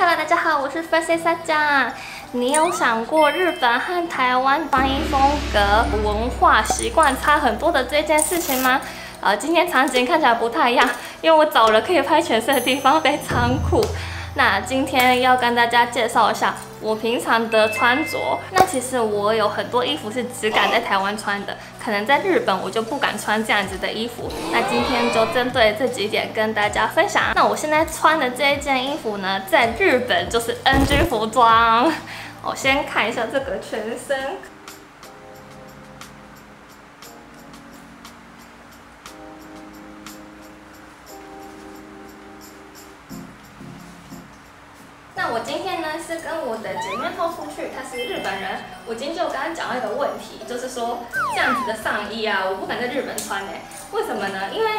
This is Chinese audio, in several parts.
Hello，大家好，我是 f a c e 萨酱。你有想过日本和台湾发音风格、文化习惯差很多的这件事情吗？啊，今天场景看起来不太一样，因为我找了可以拍全身的地方，被仓库。那今天要跟大家介绍一下我平常的穿着。那其实我有很多衣服是只敢在台湾穿的，可能在日本我就不敢穿这样子的衣服。那今天就针对这几点跟大家分享。那我现在穿的这一件衣服呢，在日本就是 NG 服装。我先看一下这个全身。那我今天呢是跟我的姐妹套出去，她是日本人。我今天就刚刚讲到一个问题，就是说这样子的上衣啊，我不敢在日本穿诶。为什么呢？因为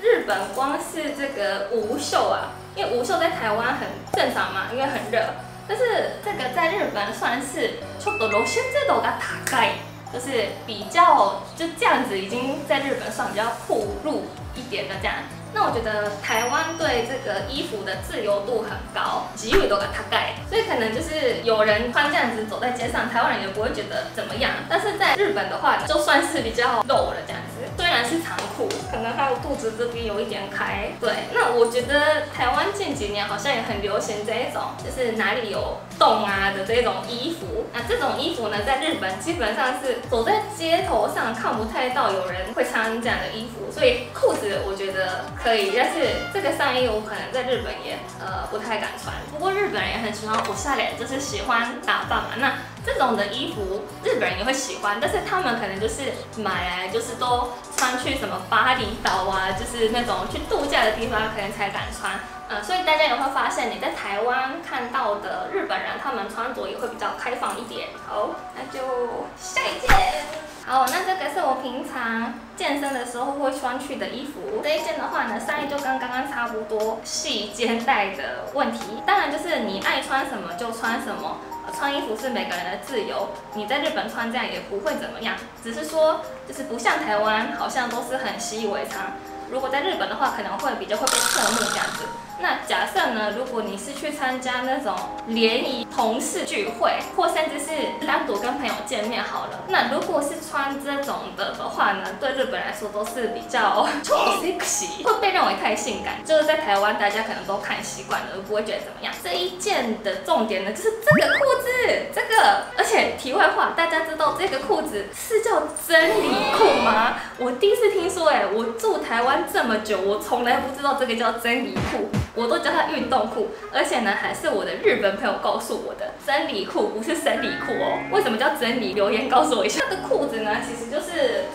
日本光是这个无袖啊，因为无袖在台湾很正常嘛，因为很热。但是这个在日本算是ちょっと露出度が高い， 就是比较就这样子已经在日本算比较酷路一点的这样。那我觉得台湾对这个衣服的自由度很高，给予都给它盖，所以可能就是有人穿这样子走在街上，台湾人也不会觉得怎么样。但是在日本的话，就算是比较 露了这样子，虽然是长裤，可能还有肚子这边有一点开。对，那我觉得台湾近几年好像也很流行这一种，就是哪里有洞啊的这种衣服。那这种衣服呢，在日本基本上是走在街头上看不太到有人会穿这样的衣服，所以裤子我觉得。可以，但是这个上衣我可能在日本也呃不太敢穿。不过日本人也很喜欢我下脸，就是喜欢打扮嘛。那这种的衣服日本人也会喜欢，但是他们可能就是买来就是都穿去什么巴黎岛啊，就是那种去度假的地方可能才敢穿。嗯，所以大家也会发现你在台湾看到的日本人，他们穿着也会比较开放一点。好，个是我平常健身的时候会穿去的衣服。这一件的话呢，上衣就跟刚刚差不多，细肩带的问题。当然就是你爱穿什么就穿什么，穿衣服是每个人的自由。你在日本穿这样也不会怎么样，只是说就是不像台湾，好像都是很习以为常。如果在日本的话，可能会比较会被侧目这样子。那假设呢？如果你是去参加那种联谊同事聚会，或甚至是单独跟朋友见面好了，那如果是穿这种的的话呢，对日本来说都是比较 sexy，会被认为太性感。就是在台湾，大家可能都看习惯了，不会觉得怎么样。这一件的重点呢，就是这个裤子，这个。而且题外话，大家知道这个裤子是叫真理裤吗？我第一次听说，哎，我住台湾这么久，我从来不知道这个叫真理裤。我都叫它运动裤，而且呢，还是我的日本朋友告诉我的真理裤，不是生理裤哦。为什么叫真理？留言告诉我一下。这个裤子呢，其实就是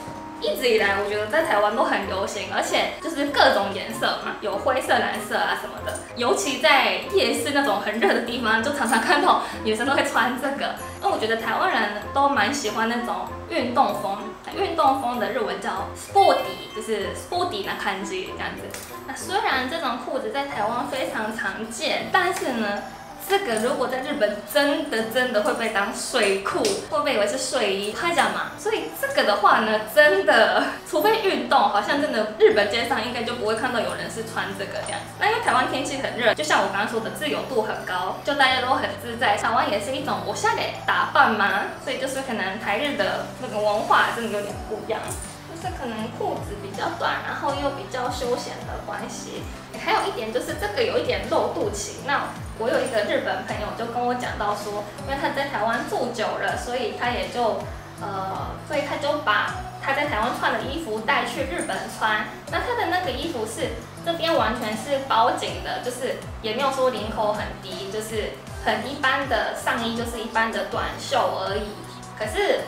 一直以来我觉得在台湾都很流行，而且就是各种颜色嘛，有灰色、蓝色啊什么的。尤其在夜市那种很热的地方，就常常看到女生都会穿这个。那我觉得台湾人都蛮喜欢那种运动风，运动风的日文叫 sporty，就是 sporty 那看机这样子。那虽然这种裤子在台湾非常常见，但是呢。这个如果在日本真的真的会被当睡裤，会被以为是睡衣，他讲嘛。所以这个的话呢，真的，除非运动，好像真的日本街上应该就不会看到有人是穿这个这样。那因为台湾天气很热，就像我刚刚说的，自由度很高，就大家都很自在。台湾也是一种我下给打扮嘛，所以就是可能台日的那个文化真的有点不一样。就是可能裤子比较短，然后又比较休闲的关系。还有一点就是这个有一点露肚脐。那我有一个日本朋友就跟我讲到说，因为他在台湾住久了，所以他也就呃，所以他就把他在台湾穿的衣服带去日本穿。那他的那个衣服是这边完全是包紧的，就是也没有说领口很低，就是很一般的上衣，就是一般的短袖而已。可是。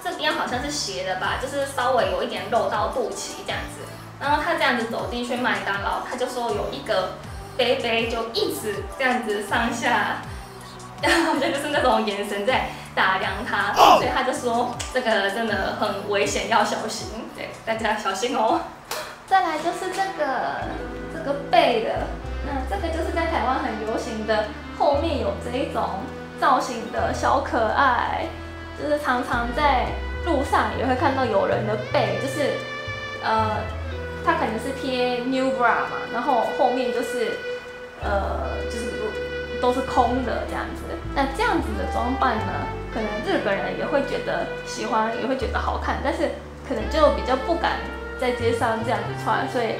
这边好像是斜的吧，就是稍微有一点露到肚脐这样子。然后他这样子走进去麦当劳，他就说有一个杯杯就一直这样子上下，好像就是那种眼神在打量他，所以他就说这个真的很危险，要小心，对大家小心哦。再来就是这个这个背的，那这个就是在台湾很流行的，后面有这一种造型的小可爱。就是常常在路上也会看到有人的背，就是呃，他可能是贴 New Bra 嘛，然后后面就是呃，就是 都是空的这样子。那这样子的装扮呢，可能日本人也会觉得喜欢，也会觉得好看，但是可能就比较不敢在街上这样子穿，所以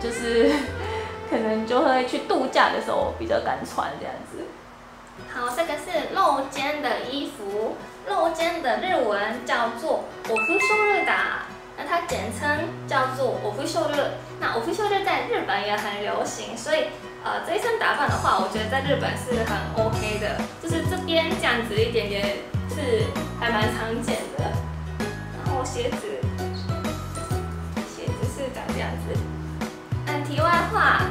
就是可能就会去度假的时候比较敢穿这样子。好，这个是露肩的衣服，露肩的日文叫做オフショルダー。那它 简称叫做 official 日，那 official 日在日本也很流行，所以呃这一身打扮的话，我觉得在日本是很 OK 的，就是这边这样子一点点是还蛮常见的。然后鞋子，鞋子是长这样子。那题外话，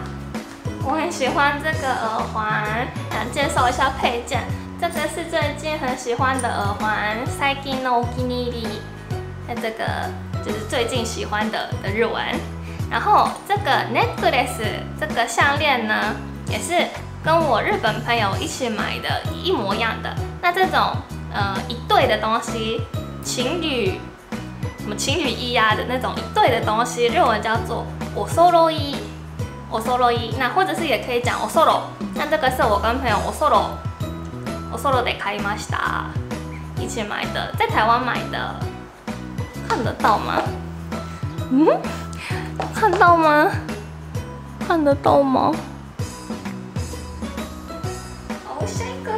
我很喜欢这个耳环，想介绍一下配件。这个是最近很喜欢的耳环，Saiki no Kiniri，那这个。就是最近喜欢的的日文，然后这个 necklace 这个项链呢，也是跟我日本朋友一起买的，一模一样的。那这种呃一对的东西，情侣什么情侣衣呀的那种一对的东西，日文叫做我 solo 衣，我 solo 衣。那或者是也可以讲我 solo。那这个是我跟朋友我 solo，我 solo 得开ました，一起买的，在台湾买的。 看得到吗？嗯，看到吗？看得到吗？好，下一个。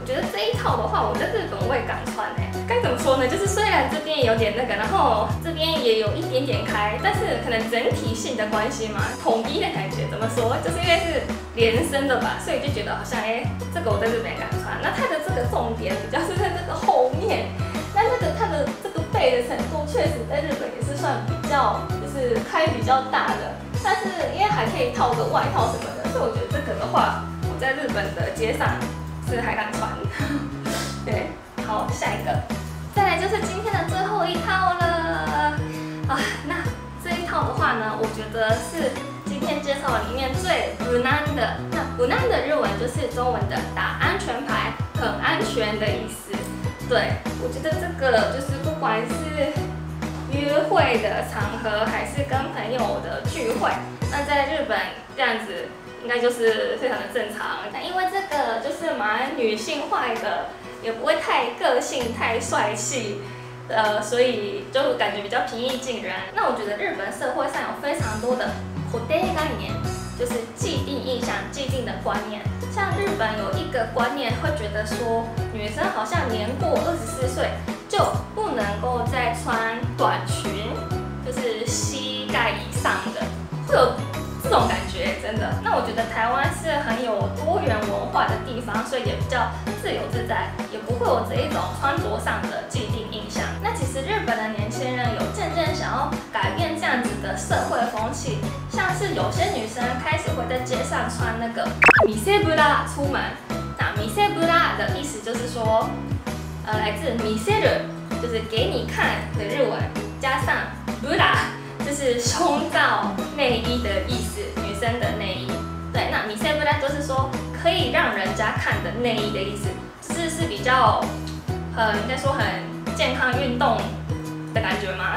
我觉得这一套的话，我在日本我也敢穿哎。该怎么说呢？就是虽然这边有点那个，然后这边也有一点点开，但是可能整体性的关系嘛，统一的感觉。怎么说？就是因为是连身的吧，所以就觉得好像哎，这个我在日本敢穿。那它的这个重点比较是在这个后面。的程度，确实在日本也是算比较，就是开比较大的。但是因为还可以套个外套什么的，所以我觉得这个的话，我在日本的街上是还敢穿。对，好，下一个，再来就是今天的最后一套了。啊，那这一套的话呢，我觉得是今天介绍里面最不难的。那不难的日文就是中文的打安全牌，很安全的意思。对，我觉得这个就是不管是约会的场合，还是跟朋友的聚会，那在日本这样子应该就是非常的正常。那因为这个就是蛮女性化的，也不会太个性、太帅气，呃，所以就感觉比较平易近人。那我觉得日本社会上有非常多的固定概念，就是既定印象、既定的观念。像日本有一个观念，会觉得说女生好像年过二十四岁就不能够再穿短裙，就是膝盖以上的，会有这种感觉，真的。那我觉得台湾是很有多元文化的地方，所以也比较自由自在，也不会有这一种穿着上的既定印象。那其实日本的年改变这样子的社会风气，像是有些女生开始会在街上穿那个。米塞布拉出门，那米塞布拉的意思就是说，呃，来自米塞的，就是给你看的日文，加上布拉，就是胸罩内衣的意思，女生的内衣。对，那米塞布拉就是说可以让人家看的内衣的意思，就是是比较，呃，应该说很健康运动的感觉吗？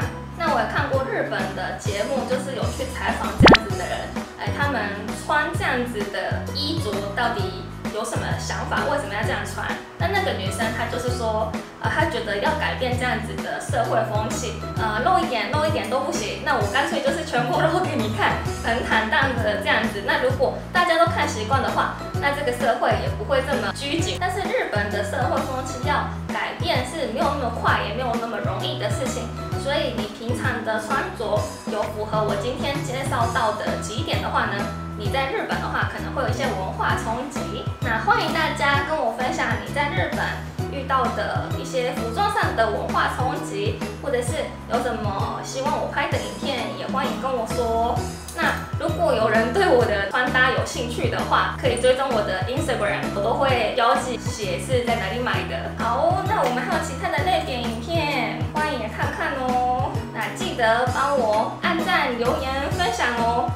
日本的节目，就是有去采访这样子的人。哎他们穿这样子的衣着到底有什么想法？为什么要这样穿？那那个女生她就是说，呃，她觉得要改变这样子的社会风气，呃，露一点露一点都不行。那我干脆就是全部露给你看，很坦荡的这样子。那如果大家都看习惯的话，那这个社会也不会这么拘谨。但是日本的社会风气要改变是没有那么快，也没有那么容易的事情。所以你平常的穿着有符合我今天介绍到的几点的话呢，你在日本的话可能会有一些文化冲击。那欢迎大家跟我分享你在日本遇到的一些服装上的文化冲击，或者是有什么希望我拍的影片，也欢迎跟我说。那如果有人对我的穿搭有兴趣的话，可以追踪我的 Instagram，我都会标记写是在哪里买的。好，那我们还有其他的类点影片，欢迎看看哦。那记得帮我、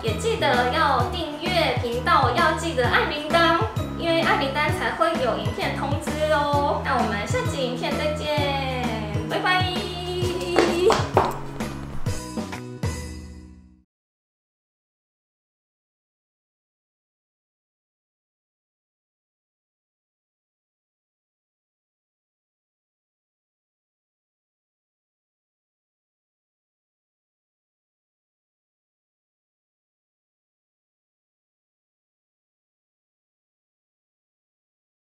也记得要订阅频道，要记得按铃铛，因为按铃铛才会有影片通知哦。那我们下集影片再见，拜拜。